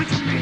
which